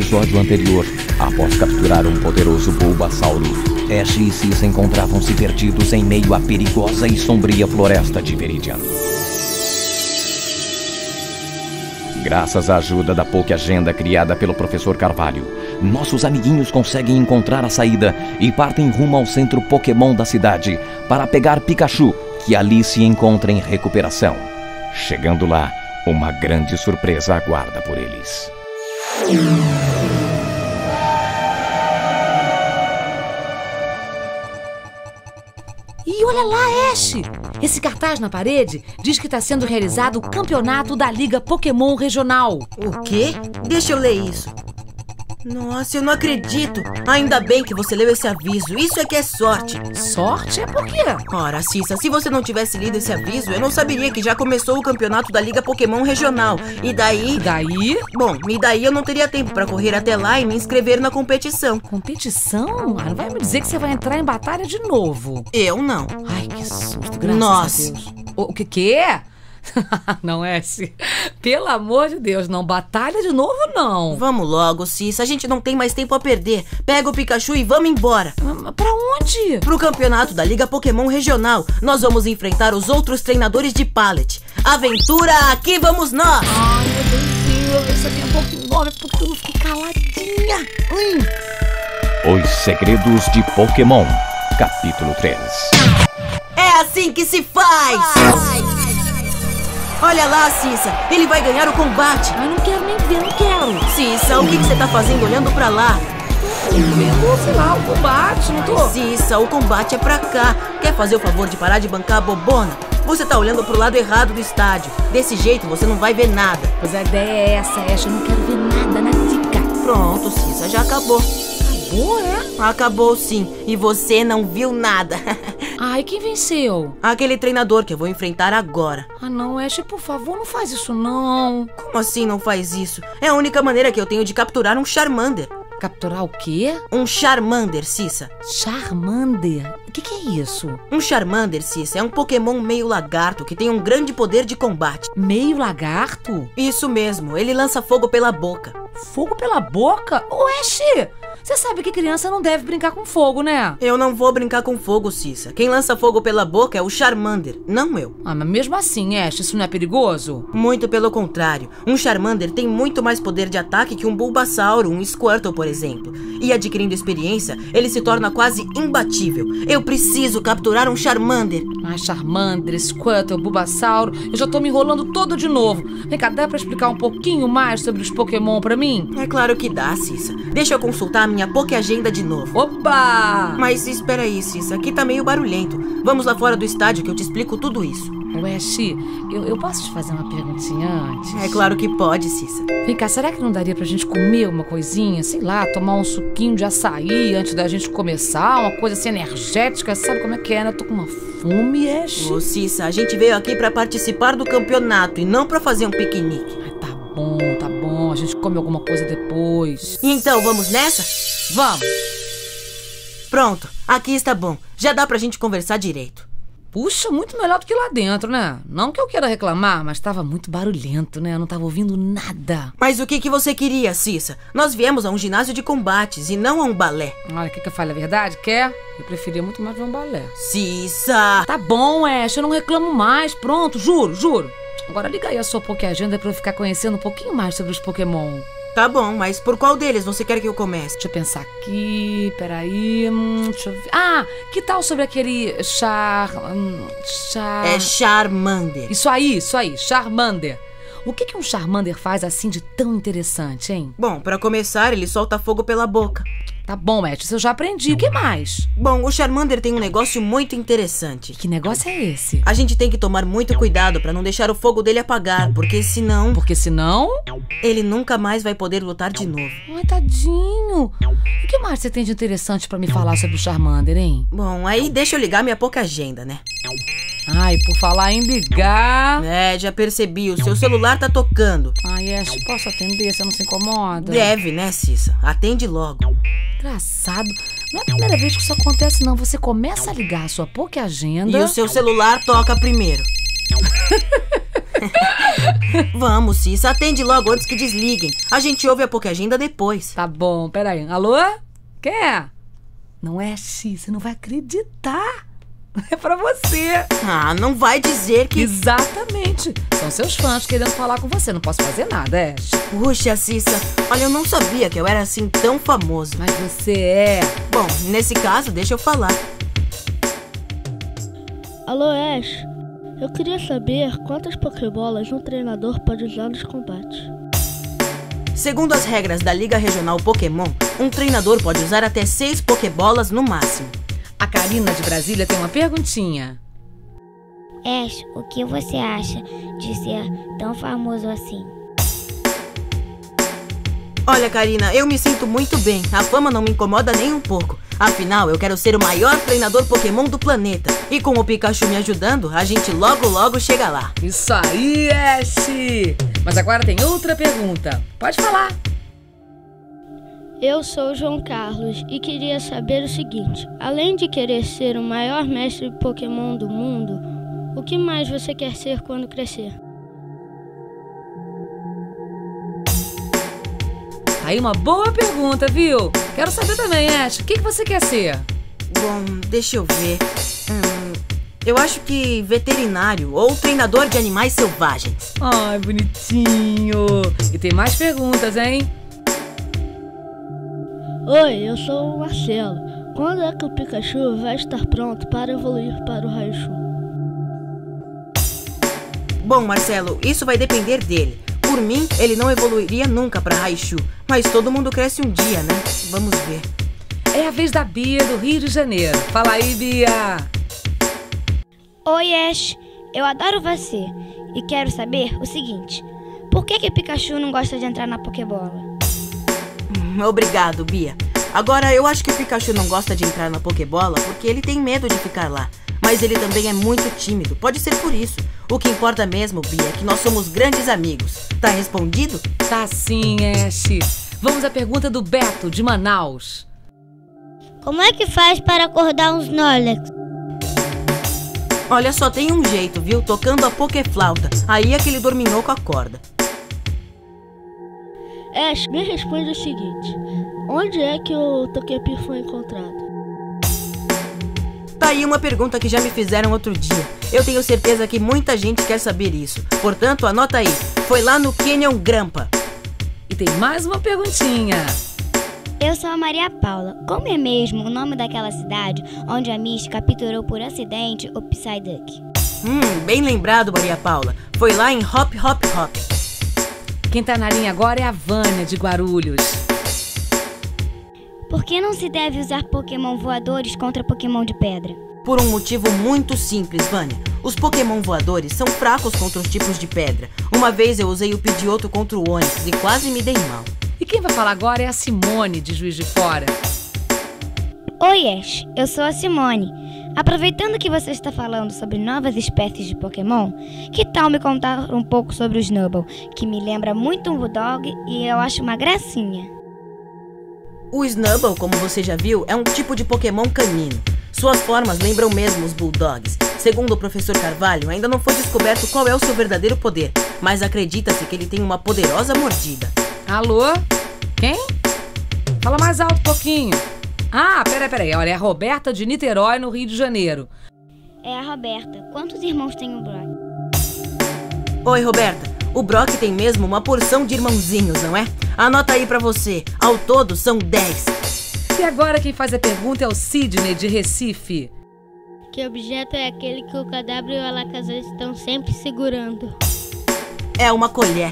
episódio anterior, após capturar um poderoso Bulbasauro, Ash e Cissa encontravam-se perdidos em meio à perigosa e sombria floresta de Viridian. Graças à ajuda da Poké Agenda criada pelo professor Carvalho, nossos amiguinhos conseguem encontrar a saída e partem rumo ao centro Pokémon da cidade para pegar Pikachu, que ali se encontra em recuperação. Chegando lá, uma grande surpresa aguarda por eles. E olha lá, Ash! Esse cartaz na parede diz que está sendo realizado o campeonato da Liga Pokémon Regional. O quê? Deixa eu ler isso. Nossa, eu não acredito. Ainda bem que você leu esse aviso. Isso é que é sorte. Sorte é por quê? Ora, Cissa, se você não tivesse lido esse aviso, eu não saberia que já começou o campeonato da Liga Pokémon Regional. E daí. E daí? Bom, e daí eu não teria tempo para correr até lá e me inscrever na competição. Competição? Ah, não vai me dizer que você vai entrar em batalha de novo. Eu não. Ai, que susto, graças Nossa. a Deus. O, o que que é? não é, se Pelo amor de Deus, não batalha de novo, não. Vamos logo, Cissa. A gente não tem mais tempo a perder. Pega o Pikachu e vamos embora. Pra onde? Pro campeonato da Liga Pokémon Regional, nós vamos enfrentar os outros treinadores de Pallet. Aventura, aqui vamos nós! Ai, meu Deus, essa minha boca enorme, porque eu não fico caladinha. Hum. Os Segredos de Pokémon, capítulo 3. É assim que se faz! Olha lá, Cissa, ele vai ganhar o combate. Ai, não quero nem ver, não quero. Cissa, o que que você tá fazendo olhando pra lá? Vendo, sei lá, o combate, não tô? Cissa, o combate é pra cá. Quer fazer o favor de parar de bancar a bobona? Você tá olhando pro lado errado do estádio. Desse jeito você não vai ver nada. Pois a ideia é essa, Ash, eu não quero ver nada na dica. Pronto, Cissa, já acabou. Acabou, é? Acabou sim. E você não viu nada. Ai, quem venceu? Aquele treinador que eu vou enfrentar agora. Ah, não, Ash, por favor, não faz isso, não. Como assim não faz isso? É a única maneira que eu tenho de capturar um Charmander. Capturar o quê? Um Charmander, Cissa. Charmander? O que, que é isso? Um Charmander, Cissa, é um Pokémon meio lagarto que tem um grande poder de combate. Meio lagarto? Isso mesmo, ele lança fogo pela boca. Fogo pela boca? Ô, Ash! Você sabe que criança não deve brincar com fogo, né? Eu não vou brincar com fogo, Cissa. Quem lança fogo pela boca é o Charmander, não eu. Ah, mas mesmo assim, Ash, isso não é perigoso? Muito pelo contrário. Um Charmander tem muito mais poder de ataque que um Bulbasauro, um Squirtle, por exemplo. E adquirindo experiência, ele se torna quase imbatível. Eu preciso capturar um Charmander. Ai, Charmander, Squirtle, Bulbasauro, eu já tô me enrolando todo de novo. Vem cá, dá pra explicar um pouquinho mais sobre os Pokémon pra mim? É claro que dá, Cissa. Deixa eu consultar a minha Poké Agenda de novo. Opa! Mas espera aí, Cissa, aqui tá meio barulhento. Vamos lá fora do estádio que eu te explico tudo isso. Ô, Ash, eu, eu posso te fazer uma perguntinha antes? É claro que pode, Cissa. Vem cá, será que não daria pra gente comer uma coisinha? Sei lá, tomar um suquinho de açaí antes da gente começar? Uma coisa assim energética, sabe como é que é, né? Eu tô com uma fome, Ash. Ô, Cissa, a gente veio aqui pra participar do campeonato e não pra fazer um piquenique. Ai, tá bom, tá bom. A gente come alguma coisa depois. Então, vamos nessa? Vamos! Pronto, aqui está bom. Já dá pra gente conversar direito. Puxa, muito melhor do que lá dentro, né? Não que eu queira reclamar, mas tava muito barulhento, né? Eu não tava ouvindo nada. Mas o que, que você queria, Cissa? Nós viemos a um ginásio de combates e não a um balé. Olha, quer que eu fale a verdade? Quer? Eu preferia muito mais ver um balé. Cissa! Tá bom, Ash, eu não reclamo mais. Pronto, juro, juro. Agora liga aí a sua Poké Agenda pra eu ficar conhecendo um pouquinho mais sobre os Pokémon. Tá bom, mas por qual deles você quer que eu comece? Deixa eu pensar aqui, peraí. Hum, deixa eu ver. Ah, que tal sobre aquele char. Hum, char. É Charmander. Isso aí, isso aí, Charmander. O que, que um Charmander faz assim de tão interessante, hein? Bom, pra começar, ele solta fogo pela boca. Tá bom, isso eu já aprendi. O que mais? Bom, o Charmander tem um negócio muito interessante. Que negócio é esse? A gente tem que tomar muito cuidado pra não deixar o fogo dele apagar, porque senão Porque senão. ele nunca mais vai poder lutar de novo. Ai, tadinho. O que mais você tem de interessante pra me falar sobre o Charmander, hein? Bom, aí deixa eu ligar minha pouca agenda, né? Ai, por falar em ligar. É, já percebi, o seu celular tá tocando. Ai, Ash, posso atender? Você não se incomoda? Deve, né, Cissa? Atende logo. Engraçado. Não é a primeira vez que isso acontece, não. Você começa a ligar a sua Poké Agenda. E o seu celular toca primeiro. Vamos, Cissa, atende logo antes que desliguem. A gente ouve a Pokéagenda depois. Tá bom, peraí. Alô? Quem é? Não é X, você não vai acreditar. É pra você. Ah, não vai dizer que. Exatamente. São seus fãs querendo falar com você. Não posso fazer nada, Ash. Puxa, Cissa, olha, eu não sabia que eu era assim tão famoso. Mas você é. Bom, nesse caso, deixa eu falar. Alô, Ash. Eu queria saber quantas Pokébolas um treinador pode usar nos combates. Segundo as regras da Liga Regional Pokémon, um treinador pode usar até seis Pokébolas no máximo. A Karina de Brasília tem uma perguntinha. Ash, o que você acha de ser tão famoso assim? Olha, Karina, eu me sinto muito bem. A fama não me incomoda nem um pouco. Afinal, eu quero ser o maior treinador Pokémon do planeta. E com o Pikachu me ajudando, a gente logo logo chega lá. Isso aí, Ash! Mas agora tem outra pergunta. Pode falar. Eu sou o João Carlos e queria saber o seguinte: além de querer ser o maior mestre Pokémon do mundo, o que mais você quer ser quando crescer? Aí uma boa pergunta, viu? Quero saber também, Ash, o que, que você quer ser? Bom, deixa eu ver. Hum, eu acho que veterinário ou treinador de animais selvagens. Ai, bonitinho. E tem mais perguntas, hein? Oi, eu sou o Marcelo. Quando é que o Pikachu vai estar pronto para evoluir para o Raichu? Bom, Marcelo, isso vai depender dele. Por mim, ele não evoluiria nunca para Raichu, mas todo mundo cresce um dia, né? Vamos ver. É a vez da Bia do Rio de Janeiro. Fala aí, Bia. Oi, Ash. Eu adoro você e quero saber o seguinte: por que, que o Pikachu não gosta de entrar na Pokébola? Obrigado, Bia. Agora, eu acho que o Pikachu não gosta de entrar na Pokébola porque ele tem medo de ficar lá. Mas ele também é muito tímido. Pode ser por isso. O que importa mesmo, Bia, é que nós somos grandes amigos. Tá respondido? Tá sim, Ash. Vamos à pergunta do Beto, de Manaus. Como é que faz para acordar um Snorlax? Olha, só tem um jeito, viu? Tocando a Pokéflauta. Aí aquele dorminhoco acorda. Ash, me responde o seguinte: onde é que o Togepi foi encontrado? Tá aí uma pergunta que já me fizeram outro dia. Eu tenho certeza que muita gente quer saber isso. Portanto, anota aí. Foi lá no Canyon Grampa. E tem mais uma perguntinha. Eu sou a Maria Paula. Como é mesmo o nome daquela cidade onde a Misty capturou por acidente o Psyduck? Hum, bem lembrado, Maria Paula. Foi lá em Hop Hop Hop. Quem tá na linha agora é a Vânia, de Guarulhos. Por que não se deve usar Pokémon voadores contra Pokémon de pedra? Por um motivo muito simples, Vânia. Os Pokémon voadores são fracos contra os tipos de pedra. Uma vez eu usei o Pidgeotto contra o Onix e quase me dei mal. E quem vai falar agora é a Simone, de Juiz de Fora. Oi, Ash. Eu sou a Simone. Aproveitando que você está falando sobre novas espécies de Pokémon, que tal me contar um pouco sobre o Snubble, que me lembra muito um Bulldog e eu acho uma gracinha? O Snubble, como você já viu, é um tipo de Pokémon canino. Suas formas lembram mesmo os Bulldogs. Segundo o professor Carvalho, ainda não foi descoberto qual é o seu verdadeiro poder, mas acredita-se que ele tem uma poderosa mordida. Alô? Quem? Fala mais alto um pouquinho. Ah, peraí, peraí. Olha, é a Roberta de Niterói, no Rio de Janeiro. É a Roberta. Quantos irmãos tem o Brock? Oi, Roberta. O Brock tem mesmo uma porção de irmãozinhos, não é? Anota aí pra você. Ao todo são 10. E agora quem faz a pergunta é o Sidney, de Recife. Que objeto é aquele que o cadáver e o Alakazam estão sempre segurando? É uma colher.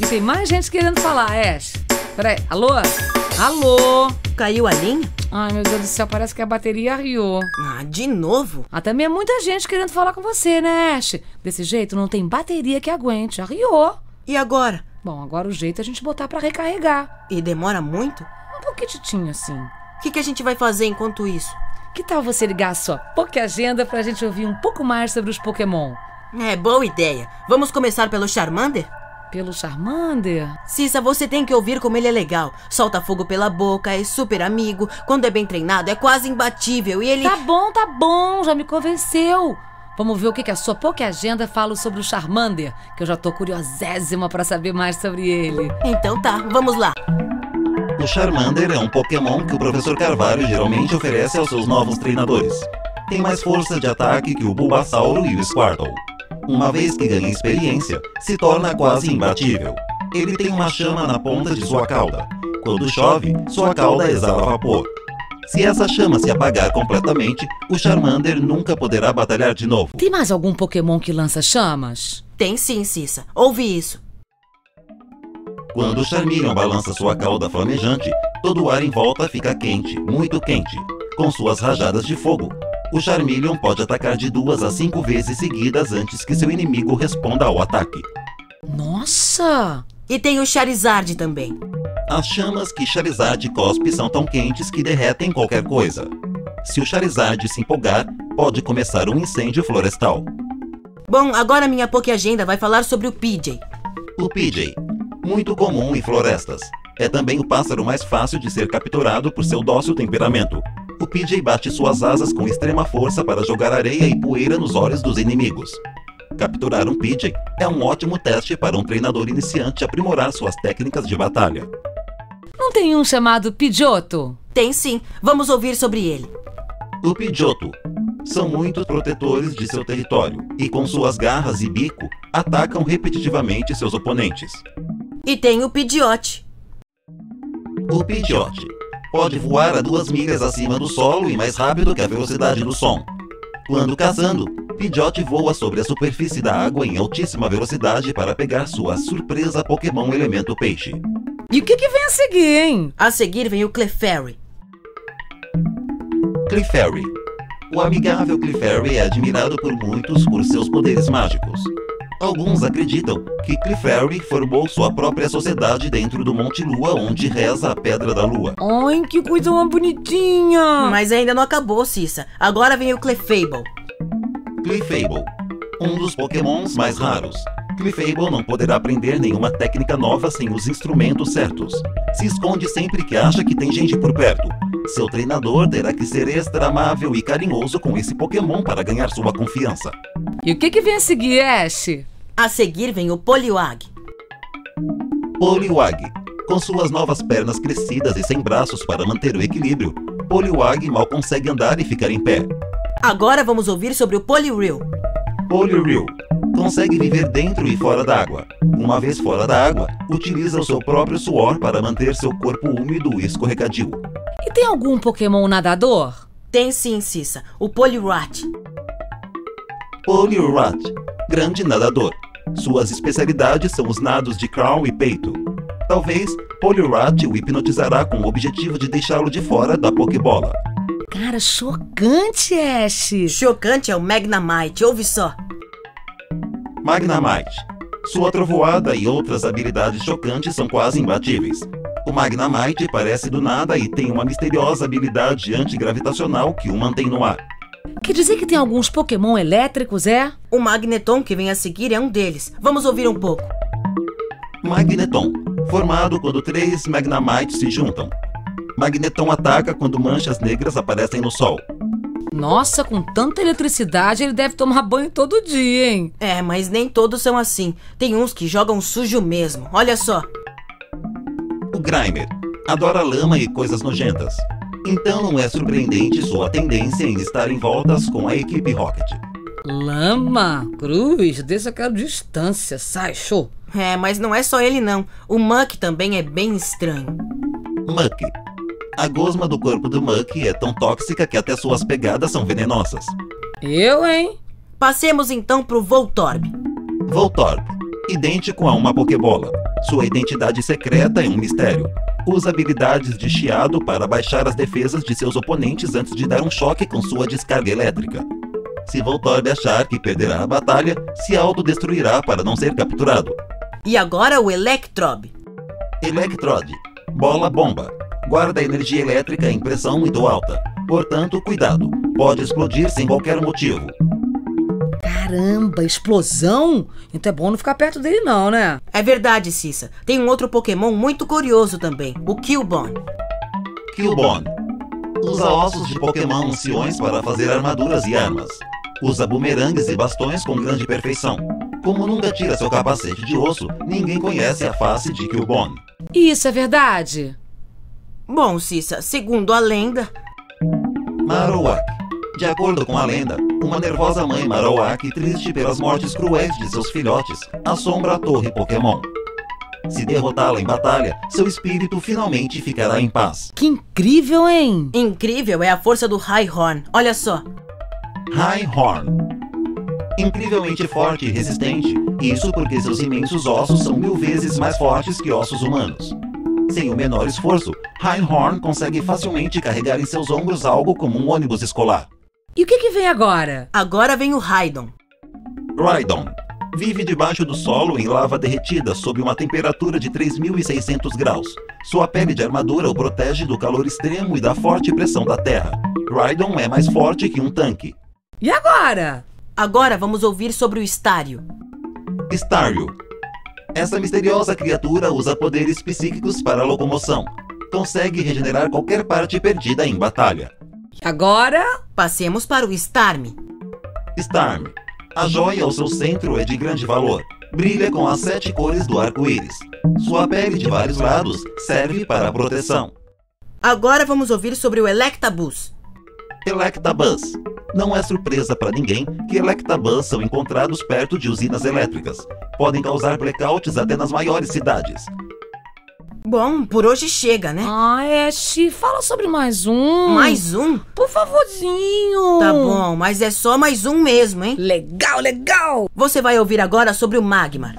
E tem mais gente querendo falar, Ash. Peraí, alô? Alô? Caiu a linha? Ai, meu Deus do céu, parece que a bateria arriou. Ah, de novo? Ah, também é muita gente querendo falar com você, né, Ash? Desse jeito não tem bateria que aguente. Arriou. E agora? Bom, agora o jeito é a gente botar pra recarregar. E demora muito? Um pouquitinho assim. O que, que a gente vai fazer enquanto isso? Que tal você ligar a sua Pokéagenda pra gente ouvir um pouco mais sobre os Pokémon? É, boa ideia. Vamos começar pelo Charmander? Pelo Charmander? Cissa, você tem que ouvir como ele é legal. Solta fogo pela boca, é super amigo. Quando é bem treinado, é quase imbatível e ele. Tá bom, tá bom, já me convenceu. Vamos ver o que, que a sua Poké Agenda fala sobre o Charmander, que eu já tô curiosésima para saber mais sobre ele. Então tá, vamos lá. O Charmander é um Pokémon que o professor Carvalho geralmente oferece aos seus novos treinadores. Tem mais força de ataque que o Bulbasauro e o Squirtle. Uma vez que ganha experiência, se torna quase imbatível. Ele tem uma chama na ponta de sua cauda. Quando chove, sua cauda exala vapor. Se essa chama se apagar completamente, o Charmander nunca poderá batalhar de novo. Tem mais algum Pokémon que lança chamas? Tem sim, Cissa. Ouve isso. Quando o Charmeleon balança sua cauda flamejante, todo o ar em volta fica quente, muito quente, com suas rajadas de fogo. O Charmeleon pode atacar de duas a cinco vezes seguidas antes que seu inimigo responda ao ataque. Nossa! E tem o Charizard também. As chamas que Charizard cospe são tão quentes que derretem qualquer coisa. Se o Charizard se empolgar, pode começar um incêndio florestal. Bom, agora minha Poké Agenda vai falar sobre o PJ. O PJ, muito comum em florestas, é também o pássaro mais fácil de ser capturado por seu dócil temperamento. O PJ bate suas asas com extrema força para jogar areia e poeira nos olhos dos inimigos. Capturar um PJ é um ótimo teste para um treinador iniciante aprimorar suas técnicas de batalha. Não tem um chamado Pidgeotto? Tem sim. Vamos ouvir sobre ele. O Pidgeotto são muitos protetores de seu território e, com suas garras e bico, atacam repetitivamente seus oponentes. E tem o Pidgeot. O Pidgeot pode voar a duas milhas acima do solo e mais rápido que a velocidade do som. Quando caçando, Pidgeot voa sobre a superfície da água em altíssima velocidade para pegar sua surpresa Pokémon Elemento Peixe. E o que, que vem a seguir, hein? A seguir vem o Clefairy. Clefairy. O amigável Clefairy é admirado por muitos por seus poderes mágicos. Alguns acreditam que Clefairy formou sua própria sociedade dentro do Monte Lua, onde reza a Pedra da Lua. Ai, que coisa mais bonitinha! Mas ainda não acabou, Cissa. Agora vem o Clefable. Clefable. Um dos pokémons mais raros. Clefable não poderá aprender nenhuma técnica nova sem os instrumentos certos. Se esconde sempre que acha que tem gente por perto. Seu treinador terá que ser extra amável e carinhoso com esse Pokémon para ganhar sua confiança. E o que, que vem a seguir, Ash? A seguir vem o Poliwag. Poliwag. Com suas novas pernas crescidas e sem braços para manter o equilíbrio, Poliwag mal consegue andar e ficar em pé. Agora vamos ouvir sobre o Poliwhirl. Poliwhirl consegue viver dentro e fora d'água. Uma vez fora da água, utiliza o seu próprio suor para manter seu corpo úmido e escorregadio. E tem algum Pokémon nadador? Tem sim, Cissa. O Poliwrath. Poliwrath, grande nadador. Suas especialidades são os nados de crawl e peito. Talvez Poliwrath o hipnotizará com o objetivo de deixá-lo de fora da Pokébola. Cara, chocante, Ash! Chocante é o Magnemite. Ouve só. Magnemite. Sua trovoada e outras habilidades chocantes são quase imbatíveis. O Magnemite parece do nada e tem uma misteriosa habilidade antigravitacional que o mantém no ar. Quer dizer que tem alguns Pokémon elétricos, é? O Magneton que vem a seguir é um deles. Vamos ouvir um pouco. Magneton, formado quando três Magnemites se juntam. Magneton ataca quando manchas negras aparecem no sol. Nossa, com tanta eletricidade, ele deve tomar banho todo dia, hein? É, mas nem todos são assim. Tem uns que jogam sujo mesmo. Olha só. O Grimer adora lama e coisas nojentas. Então não é surpreendente sua tendência em estar em voltas com a equipe Rocket. Lama, cruz, deixa aquela distância, sai, show. É, mas não é só ele não. O Muck também é bem estranho. Muck. A gosma do corpo do Muck é tão tóxica que até suas pegadas são venenosas. Eu, hein? Passemos então pro Voltorb. Voltorb. Idêntico a uma Pokébola. Sua identidade secreta é um mistério. Usa habilidades de chiado para baixar as defesas de seus oponentes antes de dar um choque com sua descarga elétrica. Se Voltorb achar que perderá a batalha, se autodestruirá para não ser capturado. E agora o Electrob. Electrode. Bola bomba. Guarda energia elétrica em pressão muito alta. Portanto, cuidado. Pode explodir sem qualquer motivo. Caramba, explosão? Então é bom não ficar perto dele não, né? É verdade, Cissa. Tem um outro Pokémon muito curioso também, o Killbone. Killbone. Usa ossos de Pokémon anciões para fazer armaduras e armas. Usa bumerangues e bastões com grande perfeição. Como nunca tira seu capacete de osso, ninguém conhece a face de Killbone. Isso é verdade? Bom, Cissa, segundo a lenda, Marowak. De acordo com a lenda, uma nervosa mãe Marowak, triste pelas mortes cruéis de seus filhotes, assombra a torre Pokémon. Se derrotá-la em batalha, seu espírito finalmente ficará em paz. Que incrível, hein? incrível é a força do Highhorn. Olha só. High Horn. Incrivelmente forte e resistente, isso porque seus imensos ossos são mil vezes mais fortes que ossos humanos. Sem o menor esforço, Horn consegue facilmente carregar em seus ombros algo como um ônibus escolar. E o que, que vem agora? Agora vem o Raidon. Rhydon. Vive debaixo do solo em lava derretida sob uma temperatura de 3.600 graus. Sua pele de armadura o protege do calor extremo e da forte pressão da terra. Rhydon é mais forte que um tanque. E agora? Agora vamos ouvir sobre o Estário. Staryu. Essa misteriosa criatura usa poderes psíquicos para a locomoção. Consegue regenerar qualquer parte perdida em batalha. Agora? Passemos para o Starm. Starm. A joia ao seu centro é de grande valor. Brilha com as sete cores do arco-íris. Sua pele de vários lados serve para a proteção. Agora vamos ouvir sobre o Electabuzz. Electabuzz. Não é surpresa para ninguém que Electabuzz são encontrados perto de usinas elétricas. Podem causar blackouts até nas maiores cidades. Bom, por hoje chega, né? Ah, Ash, fala sobre mais um. Mais um? Por favorzinho. Tá bom, mas é só mais um mesmo, hein? Legal, legal. Você vai ouvir agora sobre o Magmar.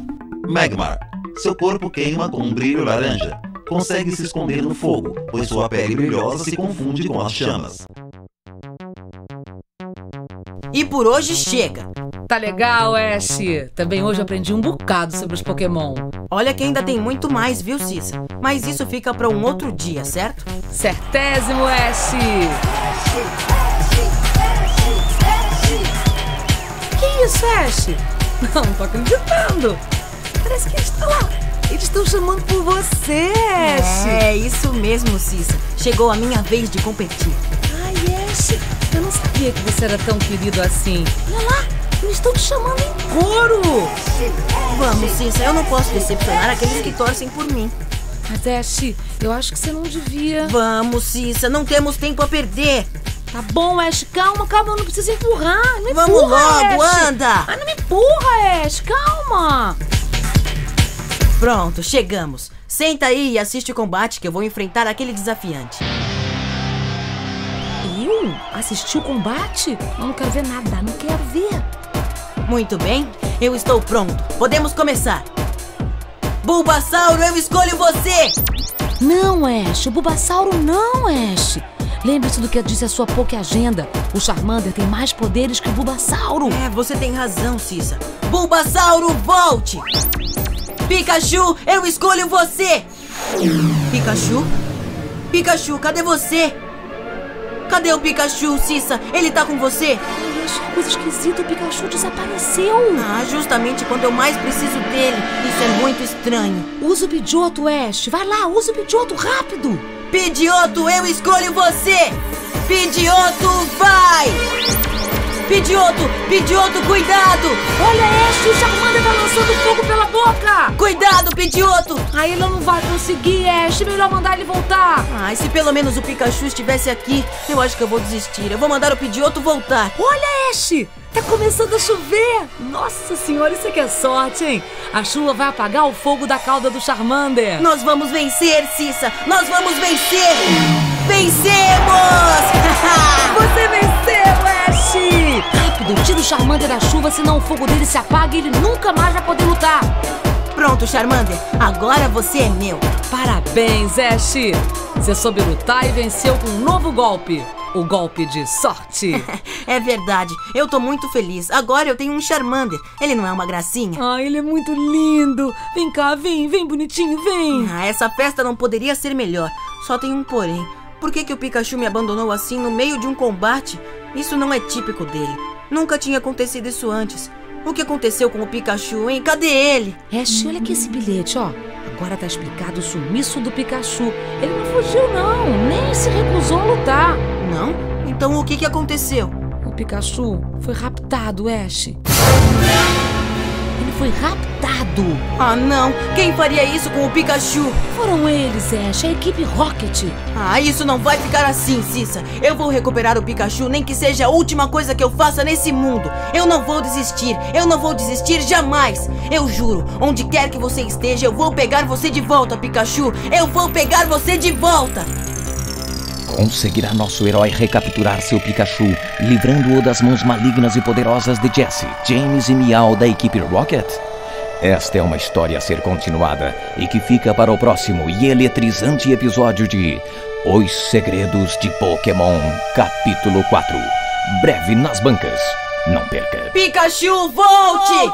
Magmar. Seu corpo queima com um brilho laranja. Consegue se esconder no fogo, pois sua pele brilhosa se confunde com as chamas. E por hoje chega. Tá legal, Ash. Também hoje aprendi um bocado sobre os Pokémon. Olha que ainda tem muito mais, viu, Cissa? Mas isso fica para um outro dia, certo? Certésimo, Ash. Que isso, Ash? Não, não tô acreditando. Parece que eles estão lá. Eles estão chamando por você, Ash. É, isso mesmo, Cissa. Chegou a minha vez de competir. Ai, Ash, eu não sabia que você era tão querido assim. Olha lá, eles estão te chamando em coro. Vamos, Cissa, eu não posso decepcionar aqueles que torcem por mim. Mas, Ash, eu acho que você não devia. Vamos, Cissa, não temos tempo a perder. Tá bom, Ash, calma, calma, eu não preciso empurrar. Não Vamos empurra, logo, Ash. anda. Ah, não me empurra, Ash, calma. Pronto, chegamos. Senta aí e assiste o combate que eu vou enfrentar aquele desafiante. Eu? Assisti o combate? Eu não quero ver nada, não quero ver. Muito bem, eu estou pronto. Podemos começar. Bulbasauro, eu escolho você! Não, Ash, o Bulbasauro não, Ash. Lembre-se do que disse a sua Poké Agenda. O Charmander tem mais poderes que o Bulbasauro. É, você tem razão, Cissa. Bulbasauro, volte! Pikachu, eu escolho você! Pikachu? Pikachu, cadê você? Cadê o Pikachu, Cissa? Ele tá com você? Que coisa esquisita, o Pikachu desapareceu. Ah, justamente quando eu mais preciso dele. Isso é muito estranho. Usa o Pidgeotto, Ash. Vai lá, usa o Pidgeotto, rápido. Pidgeotto, eu escolho você! Pidgeotto, vai! Pidgeotto, Pidgeotto, cuidado! Olha, Ash, o Charmander tá lançando fogo pela boca. Cuidado, Pidgeotto! Aí ele não vai conseguir, Ash. Melhor mandar ele voltar. Ai, se pelo menos o Pikachu estivesse aqui, eu acho que eu vou desistir. Eu vou mandar o Pidgeotto voltar. Olha, Ash! Tá começando a chover! Nossa senhora, isso aqui é sorte, hein? A chuva vai apagar o fogo da cauda do Charmander. Nós vamos vencer, Cissa! Nós vamos vencer! Vencemos! Você venceu! Rápido, tira o Charmander da chuva, senão o fogo dele se apaga e ele nunca mais vai poder lutar. Pronto, Charmander, agora você é meu. Parabéns, Ash! Você soube lutar e venceu com um novo golpe. O golpe de sorte. É verdade, eu tô muito feliz. Agora eu tenho um Charmander. Ele não é uma gracinha? Ai, ele é muito lindo. Vem cá, vem, vem bonitinho, vem. Ah, essa festa não poderia ser melhor. Só tem um porém. Por que, que o Pikachu me abandonou assim no meio de um combate? Isso não é típico dele. Nunca tinha acontecido isso antes. O que aconteceu com o Pikachu, hein? Cadê ele? Ash, olha aqui esse bilhete, ó. Agora tá explicado o sumiço do Pikachu. Ele não fugiu, não. Nem se recusou a lutar. Não? Então o que, que aconteceu? O Pikachu foi raptado, Ash. Foi raptado. Ah, não! Quem faria isso com o Pikachu? Foram eles, Ash, a equipe Rocket. Ah, isso não vai ficar assim, Cissa. Eu vou recuperar o Pikachu, nem que seja a última coisa que eu faça nesse mundo. Eu não vou desistir, eu não vou desistir jamais. Eu juro, onde quer que você esteja, eu vou pegar você de volta, Pikachu. Eu vou pegar você de volta. Conseguirá nosso herói recapturar seu Pikachu, livrando-o das mãos malignas e poderosas de Jesse, James e Meow da equipe Rocket? Esta é uma história a ser continuada e que fica para o próximo e eletrizante episódio de Os Segredos de Pokémon, capítulo 4. Breve nas bancas. Não perca. Pikachu, volte!